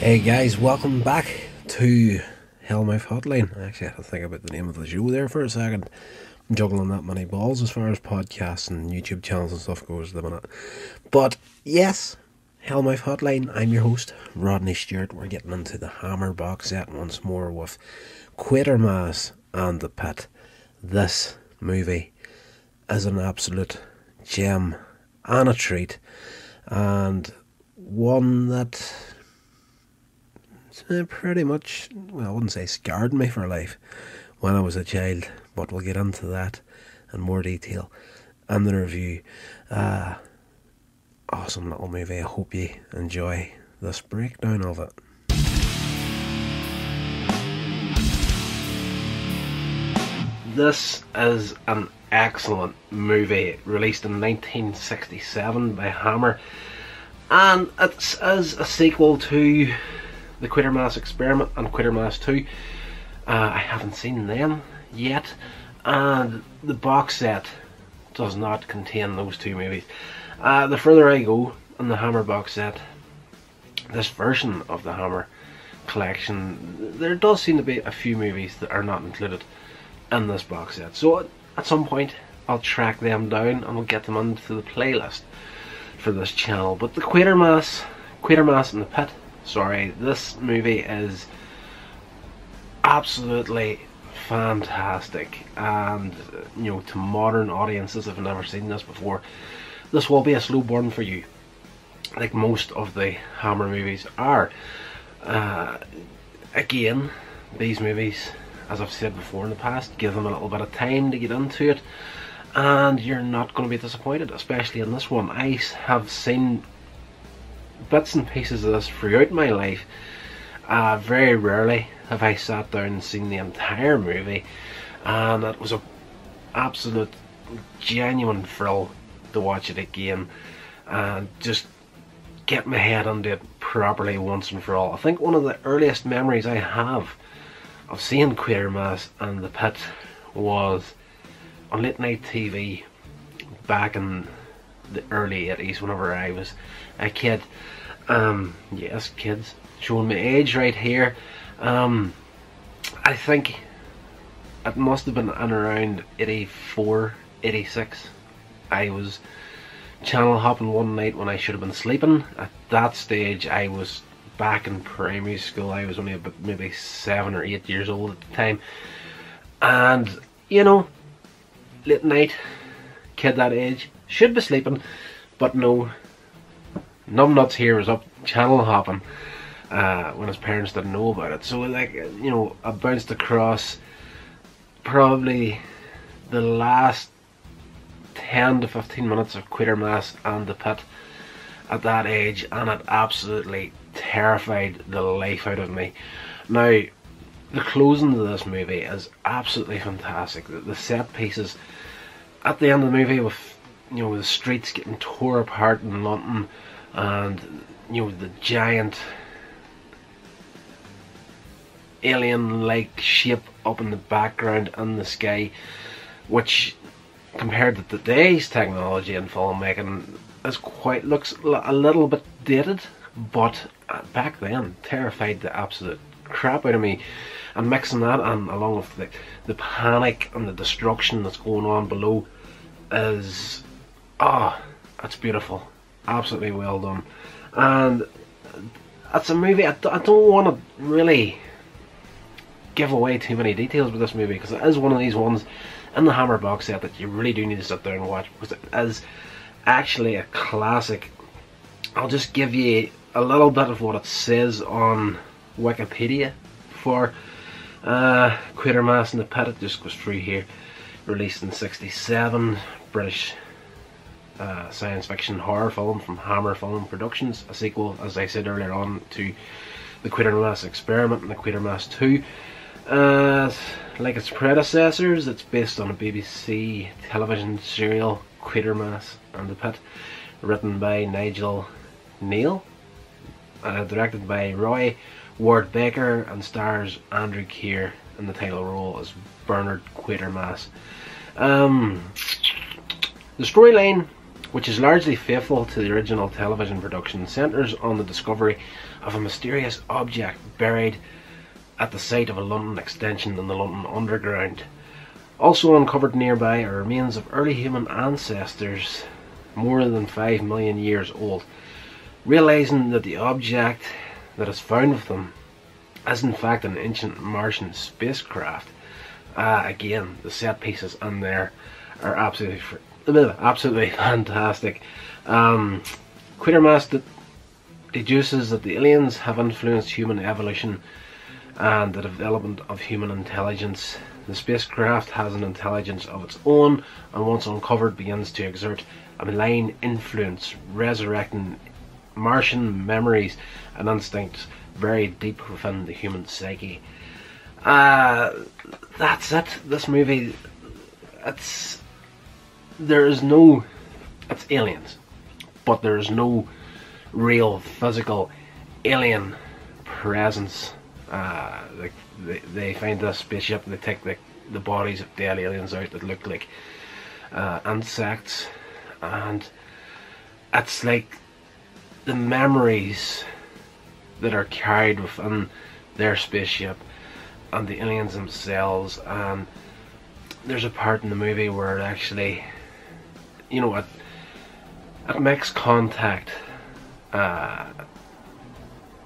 Hey guys, welcome back to Hellmouth Hotline. Actually, I had to think about the name of the show there for a second. I'm juggling that many balls as far as podcasts and YouTube channels and stuff goes at the minute. But yes, Hellmouth Hotline, I'm your host, Rodney Stewart. We're getting into the Hammer box set once more with Quatermass and the Pit. This movie is an absolute gem and a treat, and one that uh, pretty much, well, I wouldn't say scarred me for life when I was a child, but we'll get into that in more detail in the review. Uh, awesome little movie. I hope you enjoy this breakdown of it. This is an excellent movie released in 1967 by Hammer, and it is as a sequel to the Quatermass Experiment and Quatermass 2. Uh, I haven't seen them yet, and the box set does not contain those two movies. Uh, the further I go in the Hammer box set, this version of the Hammer collection, there does seem to be a few movies that are not included in this box set. So at some point, I'll track them down and we'll get them onto the playlist for this channel. But the Quatermass, Quatermass in the Pit, sorry, this movie is absolutely fantastic and you know to modern audiences have never seen this before this will be a slow burn for you like most of the Hammer movies are. Uh, again these movies as I've said before in the past give them a little bit of time to get into it and you're not going to be disappointed especially in this one. I have seen bits and pieces of this throughout my life uh, very rarely have I sat down and seen the entire movie and it was an absolute genuine thrill to watch it again and just get my head under it properly once and for all. I think one of the earliest memories I have of seeing Quatermass and the Pit was on late night TV back in the early 80s whenever I was a kid. Um, yes, kids, showing my age right here. Um, I think it must have been around 84, 86. I was channel hopping one night when I should have been sleeping. At that stage, I was back in primary school. I was only about maybe seven or eight years old at the time. And, you know, late night, kid that age, should be sleeping, but no. Numbnuts here was up channel hopping uh, when his parents didn't know about it. So like you know, I bounced across probably the last ten to fifteen minutes of Quatermass and the Pit at that age, and it absolutely terrified the life out of me. Now, the closing of this movie is absolutely fantastic. The, the set pieces at the end of the movie with you know the streets getting tore apart in London and you know the giant alien-like shape up in the background in the sky, which compared to today's technology and filmmaking is quite looks a little bit dated, but uh, back then terrified the absolute crap out of me. And mixing that and along with the, the panic and the destruction that's going on below is oh, that's beautiful, absolutely well done, and that's a movie I, I don't want to really give away too many details with this movie because it is one of these ones in the Hammer box set that you really do need to sit there and watch because it is actually a classic. I'll just give you a little bit of what it says on Wikipedia for uh, Quatermass and the Pit. It just goes through here. Released in 67, British uh, science fiction horror film from Hammer Film Productions, a sequel, as I said earlier on, to the Quatermass Experiment and the Quatermass 2. Uh, like its predecessors, it's based on a BBC television serial, Quatermass and the Pit, written by Nigel Kneale, uh, directed by Roy Ward Baker, and stars Andrew Keir in the title role as Bernard Quatermass. Um, the storyline which is largely faithful to the original television production, centres on the discovery of a mysterious object buried at the site of a London extension in the London Underground. Also uncovered nearby are remains of early human ancestors more than 5 million years old. Realizing that the object that is found with them is in fact an ancient Martian spacecraft, uh, again, the set pieces in there are absolutely absolutely fantastic. Um, Quatermass deduces that the aliens have influenced human evolution and the development of human intelligence. The spacecraft has an intelligence of its own and once uncovered begins to exert a malign influence, resurrecting Martian memories and instincts buried deep within the human psyche. Uh, that's it. This movie, it's there is no it's aliens but there is no real physical alien presence. Uh, like they, they find this spaceship and they take the, the bodies of dead aliens out that look like uh, insects and it's like the memories that are carried within their spaceship and the aliens themselves and there's a part in the movie where it actually you know, it, it makes contact uh,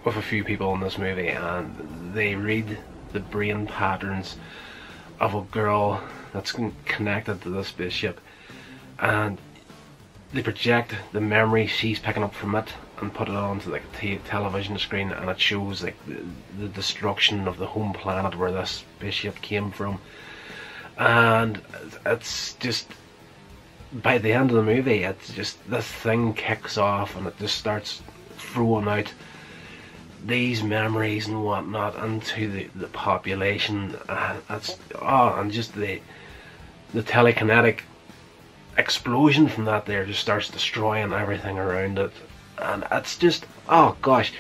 with a few people in this movie and they read the brain patterns of a girl that's connected to the spaceship and they project the memory she's picking up from it and put it onto like the television screen and it shows like the, the destruction of the home planet where this spaceship came from. And it's just by the end of the movie, it's just this thing kicks off and it just starts throwing out these memories and whatnot into the, the population. Uh, that's oh, and just the the telekinetic explosion from that there just starts destroying everything around it, and it's just oh gosh,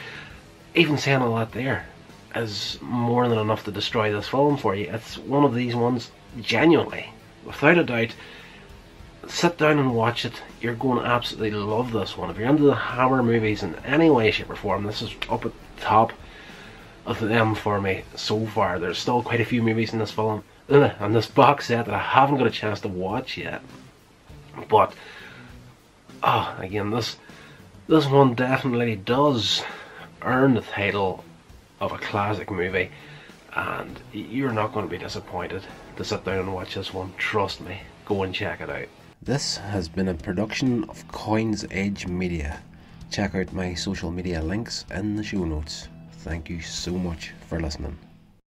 even saying all that there is more than enough to destroy this film for you. It's one of these ones genuinely, without a doubt sit down and watch it. You're going to absolutely love this one. If you're into the Hammer movies in any way, shape, or form, this is up at the top of them for me so far. There's still quite a few movies in this film, and this box set that I haven't got a chance to watch yet. But, oh, again, this this one definitely does earn the title of a classic movie, and you're not going to be disappointed to sit down and watch this one. Trust me, go and check it out. This has been a production of Coins Edge Media. Check out my social media links in the show notes. Thank you so much for listening.